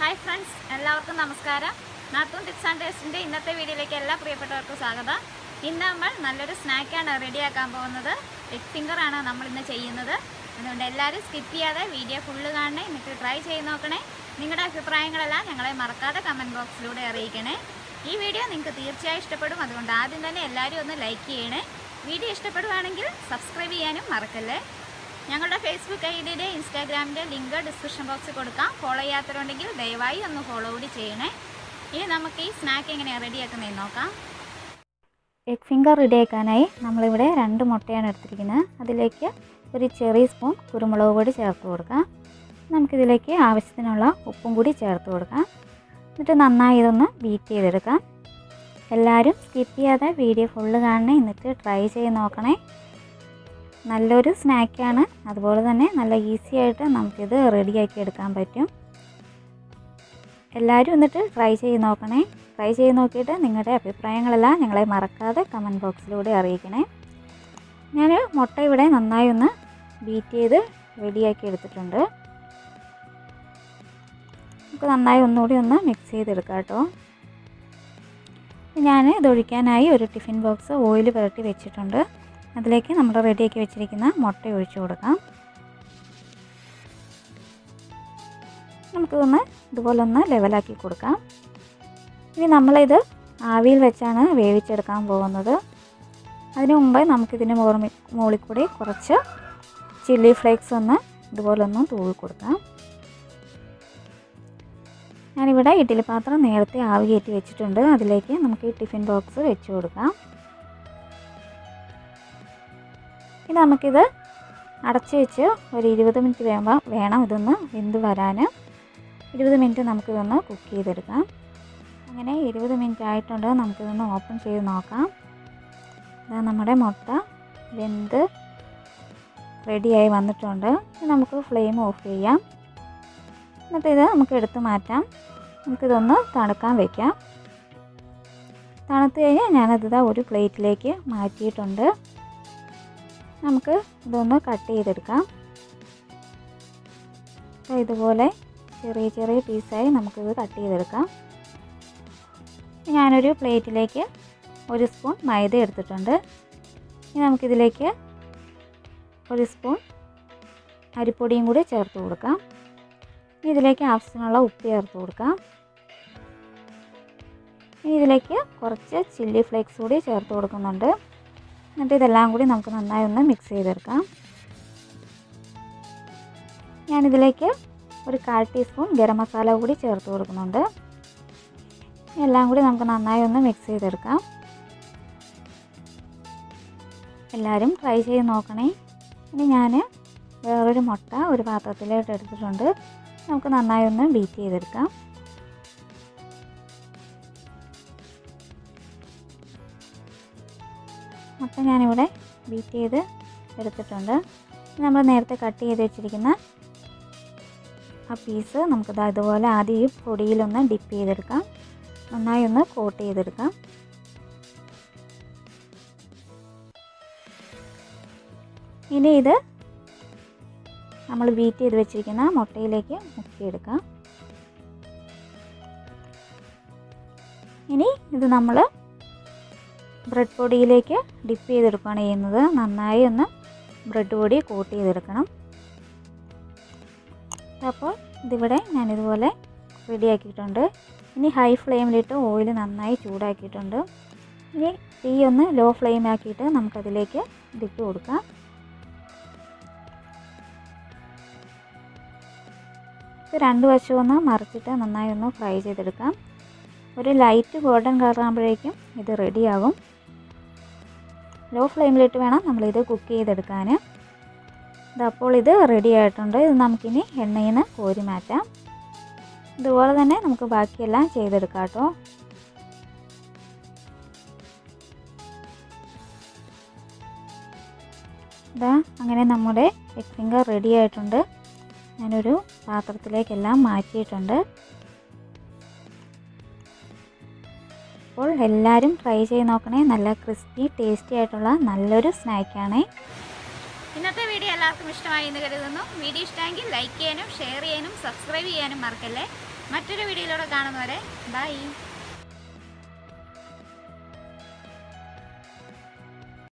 Hi friends എല്ലാവർക്കും നമസ്കാരം. നാത്തൂൺ tips and ടേസ്റ്റിന്റെ ഇന്നത്തെ വീഡിയോയിലേക്ക് എല്ലാ പ്രിയപ്പെട്ടവർക്കും സ്വാഗതം. ഇന്ന് നമ്മൾ നല്ലൊരു സ്നാക്കാണ് റെഡിയാക്കാൻ പോകുന്നത്. എഗ് ഫിംഗർ ആണ് നമ്മൾ ഇന്ന് ചെയ്യുന്നത്. അതുകൊണ്ട് എല്ലാവരും സ്കിപ്പ് ചെയ്യാതെ വീഡിയോ ഫുള്ള് കാണണേ എന്നിട്ട് ട്രൈ ചെയ്ത് നോക്കണേ. നിങ്ങളുടെ അഭിപ്രായങ്ങളെല്ലാം ഞങ്ങളെ മറക്കാതെ കമന്റ് ബോക്സിലൂടെ അറിയിക്കണേ. ഈ വീഡിയോ നിങ്ങൾക്ക് തീർച്ചയായും ഇഷ്ടപ്പെടും. അതുകൊണ്ട് ആദ്യം തന്നെ എല്ലാവരും ഒന്ന് ലൈക്ക് ചെയ്യണേ. വീഡിയോ ഇഷ്ടപ്പെടുവാണെങ്കിൽ സബ്സ്ക്രൈബ് ചെയ്യാനും മറക്കല്ലേ? ഞങ്ങളുടെ ഫേസ്ബുക്ക് ഐ ഡിയുടെ ഇൻസ്റ്റാഗ്രാമിന്റെ ലിങ്ക് ഡിസ്ക്രിപ്ഷൻ ബോക്സിൽ കൊടുക്കാം. ഫോളോ ചെയ്യാത്തവരുണ്ടെങ്കിൽ ദയവായി ഒന്ന് ഫോളോ കൂടി ചെയ്യണേ. ഇനി നമുക്ക് ഈ സ്നാക്ക് എങ്ങനെയാണ് റെഡിയാക്കുന്നതെന്ന് നോക്കാം. എഗ് ഫിംഗർ റെഡിയാക്കാനായി നമ്മളിവിടെ രണ്ട് മുട്ടയാണ് എടുത്തിരിക്കുന്നത്. അതിലേക്ക് ഒരു ചെറിയ സ്പൂൺ കുരുമുളക് പൊടി ചേർത്ത് കൊടുക്കാം. നമുക്കിതിലേക്ക് ആവശ്യത്തിനുള്ള ഉപ്പും കൂടി ചേർത്ത് കൊടുക്കാം. എന്നിട്ട് നന്നായി ഇതൊന്ന് ബീറ്റ് ചെയ്തെടുക്കാം. എല്ലാവരും സ്കിപ്പ് ചെയ്യാതെ വീഡിയോ ഫുള്ള് കാണണേ. എന്നിട്ട് ട്രൈ ചെയ്ത് നോക്കണേ. നല്ലൊരു സ്നാക്കാണ്. അതുപോലെ തന്നെ നല്ല ഈസി ആയിട്ട് നമുക്കിത് റെഡിയാക്കി എടുക്കാൻ പറ്റും. എല്ലാവരും എന്നിട്ട് ട്രൈ ചെയ്ത് നോക്കണേ. ട്രൈ ചെയ്ത് നോക്കിയിട്ട് നിങ്ങളുടെ അഭിപ്രായങ്ങളെല്ലാം ഞങ്ങളെ മറക്കാതെ കമന്റ് ബോക്സിലൂടെ അറിയിക്കണേ. ഞാൻ മുട്ട ഇവിടെ നന്നായി ഒന്ന് ബീറ്റ് ചെയ്ത് റെഡിയാക്കി എടുത്തിട്ടുണ്ട്. നമുക്ക് നന്നായി ഒന്നുകൂടി ഒന്ന് മിക്സ് ചെയ്തെടുക്കാം കേട്ടോ. ഞാൻ ഇതൊഴിക്കാനായി ഒരു ടിഫിൻ ബോക്സ് ഓയിൽ പുരട്ടി വെച്ചിട്ടുണ്ട്. അതിലേക്ക് നമ്മൾ റെഡിയാക്കി വെച്ചിരിക്കുന്ന മുട്ട ഒഴിച്ചു കൊടുക്കാം. നമുക്കിതൊന്ന് ഇതുപോലെ ഒന്ന് ലെവലാക്കി കൊടുക്കാം. ഇനി നമ്മളിത് ആവിയിൽ വെച്ചാണ് വേവിച്ചെടുക്കാൻ പോകുന്നത്. അതിനു മുമ്പ് നമുക്കിതിന് മുകളിൽ മുകളിൽ കൂടി കുറച്ച് ചില്ലി ഫ്ലേക്സ് ഒന്ന് ഇതുപോലെ ഒന്ന് തൂവി കൊടുക്കാം. ഞാനിവിടെ ഇഡ്ഡലി പാത്രം നേരത്തെ ആവി കയറ്റി വെച്ചിട്ടുണ്ട്. അതിലേക്ക് നമുക്ക് ഈ ടിഫിൻ ബോക്സ് വെച്ച് കൊടുക്കാം. ഇനി നമുക്കിത് അടച്ചു വെച്ച് ഒരു ഇരുപത് മിനിറ്റ് വേകുമ്പോൾ വേണം ഇതൊന്ന് വെന്ത് വരാൻ ഇരുപത് മിനിറ്റ് നമുക്കിതൊന്ന് കുക്ക് ചെയ്തെടുക്കാം. അങ്ങനെ ഇരുപത് മിനിറ്റ് ആയിട്ടുണ്ട്. നമുക്കിതൊന്ന് ഓപ്പൺ ചെയ്ത് നോക്കാം. ഇതാ നമ്മുടെ മുട്ട വെന്ത് റെഡിയായി വന്നിട്ടുണ്ട്. നമുക്ക് ഫ്ലെയിം ഓഫ് ചെയ്യാം. എന്നിട്ട് ഇത് നമുക്ക് എടുത്ത് മാറ്റാം. നമുക്കിതൊന്ന് തണുക്കാൻ വയ്ക്കാം തണുത്ത് കഴിഞ്ഞാൽ ഞാനത് ഒരു പ്ലേറ്റിലേക്ക് മാറ്റിയിട്ടുണ്ട്. നമുക്ക് ഇതൊന്ന് കട്ട് ചെയ്തെടുക്കാം. അപ്പോൾ ഇതുപോലെ ചെറിയ ചെറിയ പീസായി നമുക്കിത് കട്ട് ചെയ്തെടുക്കാം. ഞാനൊരു പ്ലേറ്റിലേക്ക് ഒരു സ്പൂൺ മൈദ എടുത്തിട്ടുണ്ട്. ഇനി നമുക്കിതിലേക്ക് ഒരു സ്പൂൺ അരിപ്പൊടിയും കൂടി ചേർത്ത് കൊടുക്കാം. ഇനി ഇതിലേക്ക് ആവശ്യത്തിനുള്ള ഉപ്പ് ചേർത്ത് കൊടുക്കാം. ഇനി ഇതിലേക്ക് കുറച്ച് ചില്ലി ഫ്ലേക്സ് കൂടി ചേർത്ത് കൊടുക്കുന്നുണ്ട്. എന്നിട്ട് ഇതെല്ലാം കൂടി നമുക്ക് നന്നായി ഒന്ന് മിക്സ് ചെയ്തെടുക്കാം. ഞാനിതിലേക്ക് ഒരു കാൽ ടീസ്പൂൺ ഗരം മസാല കൂടി ചേർത്ത് കൊടുക്കുന്നുണ്ട്. എല്ലാം കൂടി നമുക്ക് നന്നായി ഒന്ന് മിക്സ് ചെയ്തെടുക്കാം. എല്ലാവരും ട്രൈ ചെയ്ത് നോക്കണേ. ഇനി ഞാൻ വേറൊരു മുട്ട ഒരു പാത്രത്തിലോട്ട് എടുത്തിട്ടുണ്ട്. നമുക്ക് നന്നായി ഒന്ന് ബീറ്റ് ചെയ്തെടുക്കാം. മുട്ട ഞാനിവിടെ ബീറ്റ് ചെയ്ത് എടുത്തിട്ടുണ്ട്. നമ്മൾ നേരത്തെ കട്ട് ചെയ്ത് വെച്ചിരിക്കുന്ന ആ പീസ് നമുക്കിത് അതുപോലെ ആദ്യം ഈ പൊടിയിലൊന്ന് ഡിപ്പ് ചെയ്തെടുക്കാം. നന്നായി ഒന്ന് കോട്ട് ചെയ്തെടുക്കാം. ഇനി ഇത് നമ്മൾ ബീറ്റ് ചെയ്ത് വെച്ചിരിക്കുന്ന മുട്ടയിലേക്ക് മുക്കിയെടുക്കാം. ഇനി ഇത് നമ്മൾ ബ്രെഡ് പൊടിയിലേക്ക് ഡിപ്പ് ചെയ്തെടുക്കുകയാണ് ചെയ്യുന്നത്. നന്നായി ഒന്ന് ബ്രെഡ് പൊടി കോട്ട് ചെയ്തെടുക്കണം. അപ്പോൾ ഇതിവിടെ ഞാനിതുപോലെ റെഡിയാക്കിയിട്ടുണ്ട്. ഇനി ഹൈ ഫ്ലെയിമിലിട്ട് ഓയിൽ നന്നായി ചൂടാക്കിയിട്ടുണ്ട്. ഇനി തീ ഒന്ന് ലോ ഫ്ലെയിം ആക്കിയിട്ട് നമുക്കതിലേക്ക് ഡിപ്പ് കൊടുക്കാം. രണ്ട് വശവും ഒന്ന് മറിച്ചിട്ട് നന്നായി ഒന്ന് ഫ്രൈ ചെയ്തെടുക്കാം. ഒരു ലൈറ്റ് ഗോൾഡൻ കളർ ആകുമ്പോഴേക്കും ഇത് റെഡിയാകും. ലോ ഫ്ലെയിമിലിട്ട് വേണം നമ്മളിത് കുക്ക് ചെയ്തെടുക്കാൻ. അപ്പോൾ ഇത് റെഡി ആയിട്ടുണ്ട്. ഇത് നമുക്കിനി എണ്ണയിൽ നിന്ന് കോരി മാറ്റാം. ഇതുപോലെ തന്നെ നമുക്ക് ബാക്കിയെല്ലാം ചെയ്തെടുക്കാം കേട്ടോ. ഇതാ അങ്ങനെ നമ്മുടെ എഗ് ഫിംഗർ റെഡി ആയിട്ടുണ്ട്. ഞാനൊരു പാത്രത്തിലേക്കെല്ലാം മാറ്റിയിട്ടുണ്ട്. അപ്പോൾ എല്ലാവരും ട്രൈ ചെയ്ത് നോക്കണേ. നല്ല ക്രിസ്പി ടേസ്റ്റി ആയിട്ടുള്ള നല്ലൊരു സ്നാക്കാണേ ഇന്നത്തെ വീഡിയോ എല്ലാവർക്കും ഇഷ്ടമായി എന്ന് കരുതുന്നു. വീഡിയോ ഇഷ്ടമെങ്കിൽ ലൈക്ക് ചെയ്യാനും ഷെയർ ചെയ്യാനും സബ്സ്ക്രൈബ് ചെയ്യാനും മറക്കല്ലേ. മറ്റൊരു വീഡിയോയിലൂടെ കാണുന്നവരെ ബൈ